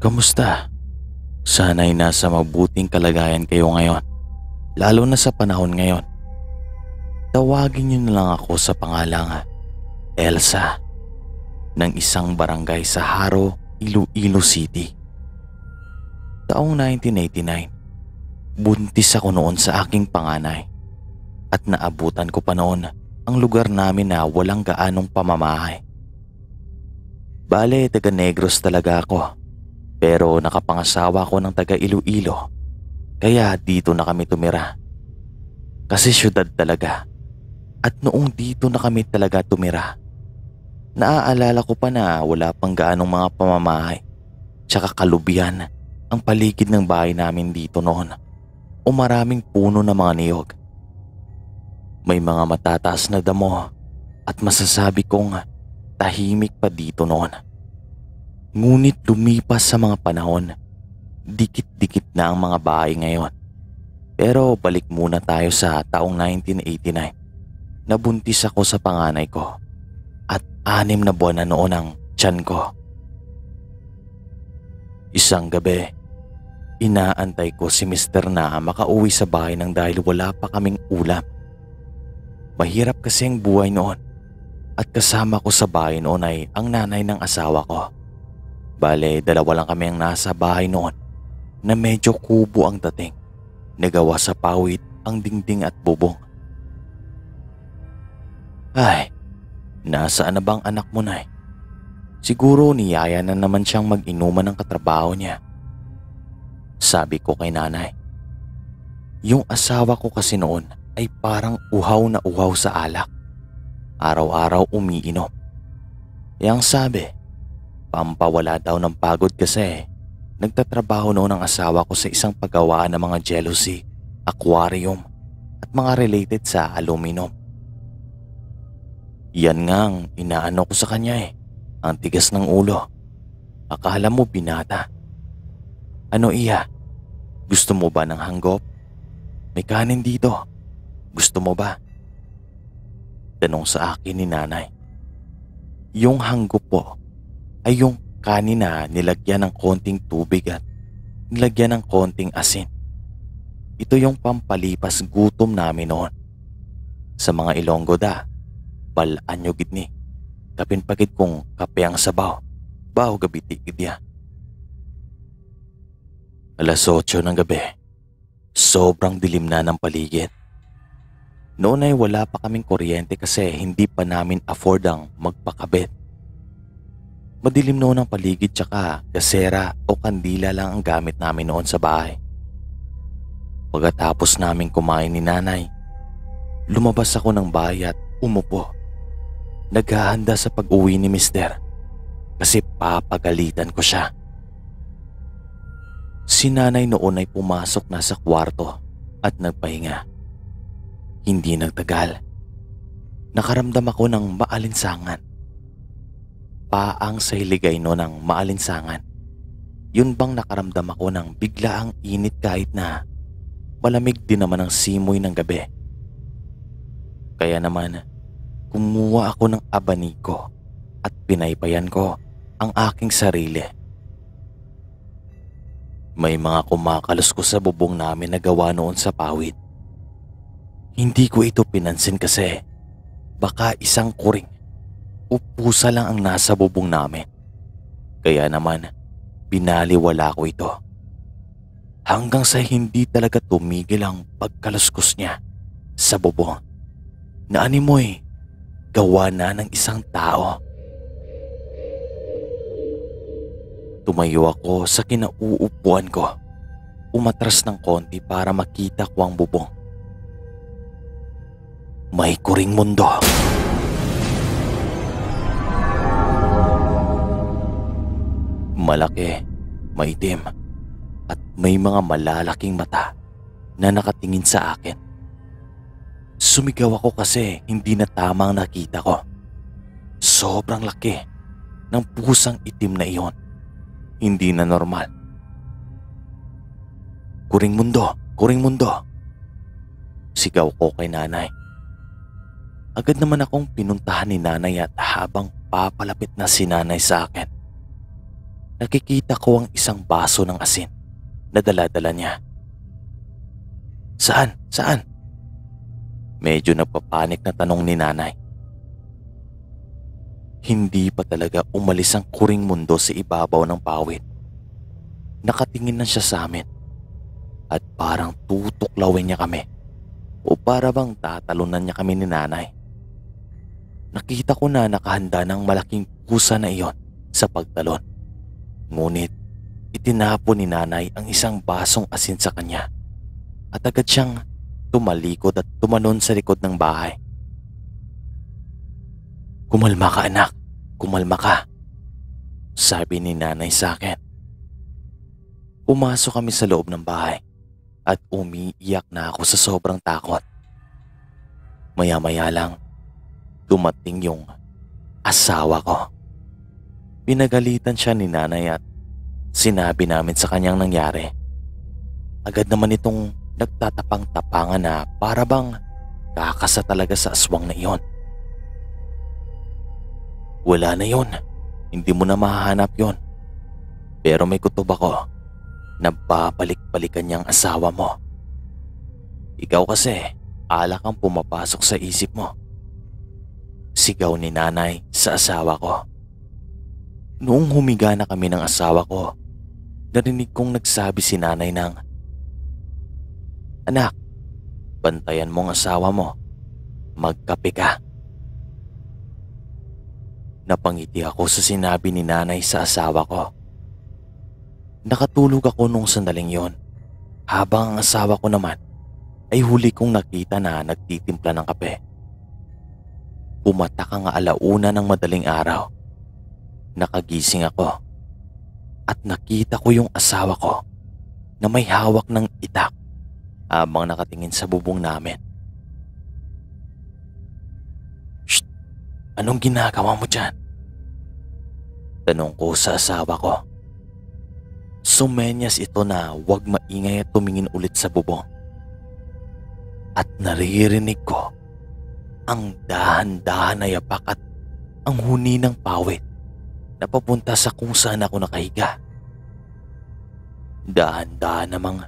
Kamusta? Sana'y nasa mabuting kalagayan kayo ngayon, lalo na sa panahon ngayon. Tawagin niyo na lang ako sa pangalang Elsa ng isang barangay sa Haro, Iloilo City. Taong 1989, buntis ako noon sa aking panganay at naabutan ko pa noon ang lugar namin na walang gaanong pamamahay. Bale, taga Negros talaga ako pero nakapangasawa ko ng taga Iloilo kaya dito na kami tumira. Kasi syudad talaga at noong dito na kami talaga tumira. Naaalala ko pa na wala pang gaanong mga pamamahay tsaka kalubihan ang paligid ng bahay namin dito noon o maraming puno ng mga niyog. May mga matataas na damo at masasabi kong tahimik pa dito noon. Ngunit lumipas sa mga panahon, dikit-dikit na ang mga bahay ngayon. Pero balik muna tayo sa taong 1989. Nabuntis ako sa panganay ko at anim na buwan na noon ang tiyan ko. Isang gabi, Inaantay ko si Mr. na makauwi sa bahay nang dahil wala pa kaming ulam. Mahirap kasi ang buhay noon at kasama ko sa bahay noon ay ang nanay ng asawa ko. Bale, dalawa lang kami ang nasa bahay noon na medyo kubo ang dating. Nagawa sa pawit ang dingding at bubong. Ay, nasaan na bang anak mo na Siguro niyaya na naman siyang mag-inuman ng katrabaho niya. Sabi ko kay nanay. Yung asawa ko kasi noon ay parang uhaw na uhaw sa alak. Araw-araw umiinom. Yang sabi, pampawala daw ng pagod kasi nagtatrabaho noon ang asawa ko sa isang paggawaan ng mga jealousy, aquarium at mga related sa aluminum. Yan ngang inaano ko sa kanya eh, ang tigas ng ulo. Akala mo binata. Ano iya? Gusto mo ba ng hanggop? May kanin dito. Gusto mo ba? Tanong sa akin ni nanay. Yung hanggop po ay yung kanin na nilagyan ng konting tubig at nilagyan ng konting asin. Ito yung pampalipas gutom namin noon. Sa mga Ilonggo da, balaan nyo gitni. Kapin pagit kong kape ang sabaw, baho gabiti gidya. Alas 8 ng gabi. Sobrang dilim na ng paligid. Noon ay wala pa kaming kuryente kasi hindi pa namin afford ang magpakabit. Madilim noon ang paligid tsaka gasera o kandila lang ang gamit namin noon sa bahay. Pagkatapos namin kumain ni nanay, lumabas ako ng bahay at umupo. Naghahanda sa pag-uwi ni mister kasi papagalitan ko siya. Si nanay noon ay pumasok na sa kwarto at nagpahinga. Hindi nagtagal. Nakaramdam ako ng maalinsangan. Paang sa hiligay no ng maalinsangan. Yun bang nakaramdam ako ng biglaang init kahit na malamig din naman ang simoy ng gabi. Kaya naman, kumuha ako ng abaniko at pinaypayan ko ang aking sarili may mga kumakalos ko sa bubong namin na gawa noon sa pawid. Hindi ko ito pinansin kasi baka isang kuring o pusa lang ang nasa bubong namin. Kaya naman, binaliwala ko ito. Hanggang sa hindi talaga tumigil ang pagkaluskos niya sa bubong. Na animoy, gawa na ng isang tao. Tumayo ako sa kinauupuan ko. Umatras ng konti para makita ko ang bubong. May kuring mundo. Malaki, maitim, at may mga malalaking mata na nakatingin sa akin. Sumigaw ako kasi hindi na tama nakita ko. Sobrang laki ng pusang itim na iyon hindi na normal. Kuring mundo, kuring mundo. Sigaw ko kay nanay. Agad naman akong pinuntahan ni nanay at habang papalapit na si nanay sa akin, nakikita ko ang isang baso ng asin na dala-dala niya. Saan? Saan? Medyo napapanik na tanong ni nanay. Hindi pa talaga umalis ang kuring mundo sa ibabaw ng pawid. Nakatingin na siya sa amin at parang tutuklawin niya kami o para bang tatalunan niya kami ni nanay. Nakita ko na nakahanda ng malaking pusa na iyon sa pagtalon. Ngunit itinapon ni nanay ang isang basong asin sa kanya at agad siyang tumalikod at tumanon sa likod ng bahay. Kumalma ka anak, kumalma ka. Sabi ni nanay sa akin. Pumasok kami sa loob ng bahay at umiiyak na ako sa sobrang takot. Maya-maya lang, dumating yung asawa ko. Pinagalitan siya ni nanay at sinabi namin sa kanyang nangyari. Agad naman itong nagtatapang-tapangan na para bang kakasa talaga sa aswang na iyon. Wala na yon. Hindi mo na mahahanap yon. Pero may kutob ako na babalik-balikan niyang asawa mo. Ikaw kasi, alak ang pumapasok sa isip mo. Sigaw ni nanay sa asawa ko. Noong humiga na kami ng asawa ko, narinig kong nagsabi si nanay ng, Anak, bantayan mo ang asawa mo. Magkape ka. Napangiti ako sa sinabi ni nanay sa asawa ko. Nakatulog ako nung sandaling yon habang ang asawa ko naman ay huli kong nakita na nagtitimpla ng kape. Pumatak ang alauna ng madaling araw. Nakagising ako at nakita ko yung asawa ko na may hawak ng itak habang nakatingin sa bubong namin. Shh! Anong ginagawa mo dyan? Tanong ko sa asawa ko. Sumenyas ito na huwag maingay at tumingin ulit sa bubong. At naririnig ko ang dahan-dahan na yapak at ang huni ng pawit na sa kung saan ako nakahiga. Dahan-dahan namang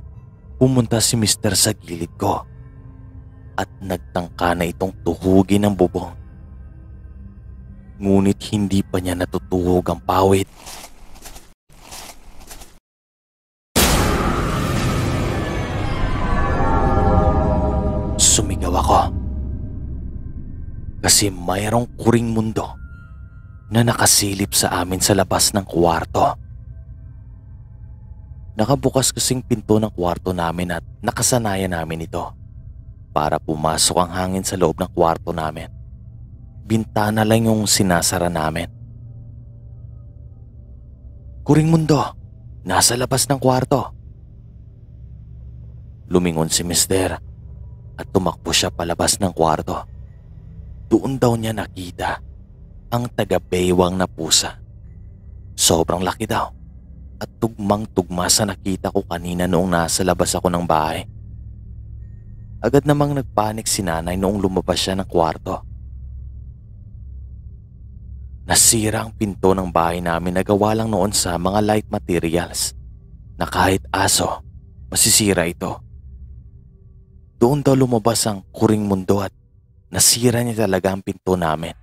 pumunta si Mr. sa gilid ko at nagtangka na itong tuhugin ang bubong ngunit hindi pa niya natutuhog ang pawit. Sumigaw ako. Kasi mayroong kuring mundo na nakasilip sa amin sa labas ng kwarto. Nakabukas kasing pinto ng kwarto namin at nakasanayan namin ito para pumasok ang hangin sa loob ng kwarto namin bintana lang yung sinasara namin. Kuring mundo, nasa labas ng kwarto. Lumingon si Mister at tumakbo siya palabas ng kwarto. Doon daw niya nakita ang taga-baywang na pusa. Sobrang laki daw at tugmang-tugma sa nakita ko kanina noong nasa labas ako ng bahay. Agad namang nagpanik si nanay noong lumabas siya ng kwarto. Nasira ang pinto ng bahay namin na gawa lang noon sa mga light materials na kahit aso, masisira ito. Doon daw lumabas ang kuring mundo at nasira niya talaga ang pinto namin.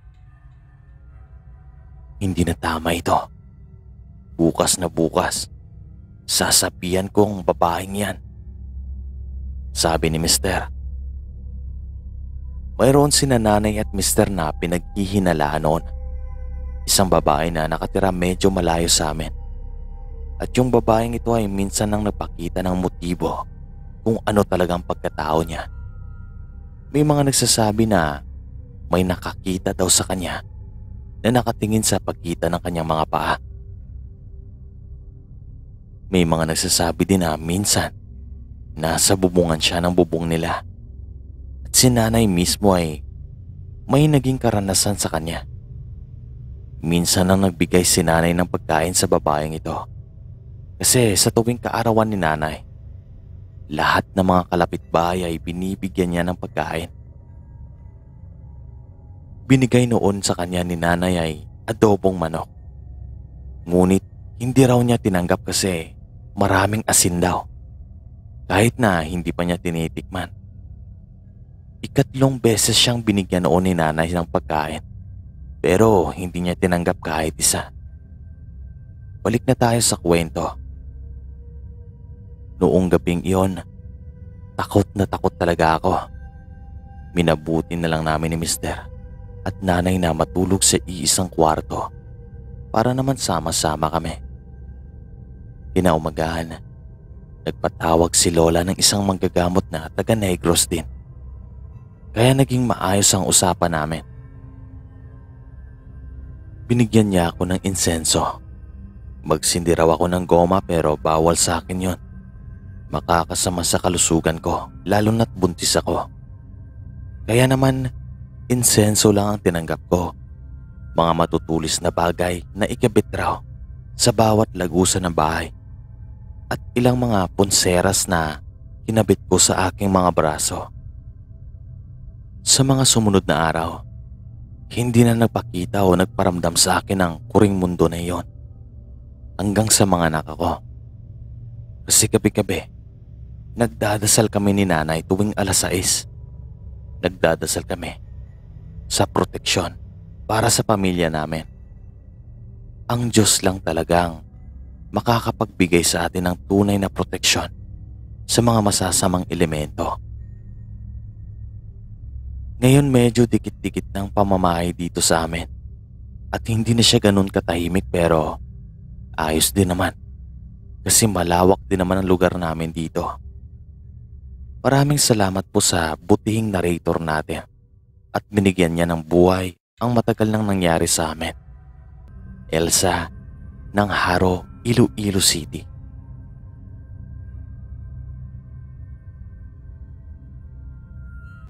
Hindi na tama ito. Bukas na bukas, sasabihan ko ang babaeng yan. Sabi ni Mister. Mayroon si nanay at Mister na pinaghihinalaan noon Isang babae na nakatira medyo malayo sa amin. At yung babaeng ito ay minsan nang nagpakita ng motibo kung ano talagang pagkatao niya. May mga nagsasabi na may nakakita daw sa kanya na nakatingin sa pagitan ng kanyang mga paa. May mga nagsasabi din na minsan nasa bubungan siya ng bubong nila. At si nanay mismo ay may naging karanasan sa kanya. Minsan nang nagbigay si nanay ng pagkain sa babaeng ito. Kasi sa tuwing kaarawan ni nanay, lahat ng mga kalapit bahay ay binibigyan niya ng pagkain. Binigay noon sa kanya ni nanay ay adobong manok. Ngunit Hindi raw niya tinanggap kasi maraming asin daw. Kahit na hindi pa niya tinitikman. Ikatlong beses siyang binigyan noon ni nanay ng pagkain. Pero hindi niya tinanggap kahit isa. Balik na tayo sa kwento. Noong gabing iyon, takot na takot talaga ako. Minabuti na lang namin ni Mister at nanay na matulog sa iisang kwarto para naman sama-sama kami. Kinaumagahan, nagpatawag si Lola ng isang manggagamot na taga Negros din. Kaya naging maayos ang usapan namin. Binigyan niya ako ng insenso. Magsindi raw ako ng goma pero bawal sa akin yon. Makakasama sa kalusugan ko lalo na't buntis ako. Kaya naman, insenso lang ang tinanggap ko. Mga matutulis na bagay na ikabit raw sa bawat lagusan ng bahay. At ilang mga punseras na kinabit ko sa aking mga braso. Sa mga sumunod na araw, hindi na nagpakita o nagparamdam sa akin ang kuring mundo na iyon. Hanggang sa mga anak ako. Kasi gabi-gabi, nagdadasal kami ni nanay tuwing alas 6. Nagdadasal kami sa proteksyon para sa pamilya namin. Ang Diyos lang talagang makakapagbigay sa atin ng tunay na proteksyon sa mga masasamang elemento. Ngayon medyo dikit-dikit ng pamamahay dito sa amin at hindi na siya ganun katahimik pero ayos din naman kasi malawak din naman ang lugar namin dito. Maraming salamat po sa butihing narrator natin at binigyan niya ng buhay ang matagal nang nangyari sa amin. Elsa ng Haro, Iloilo City.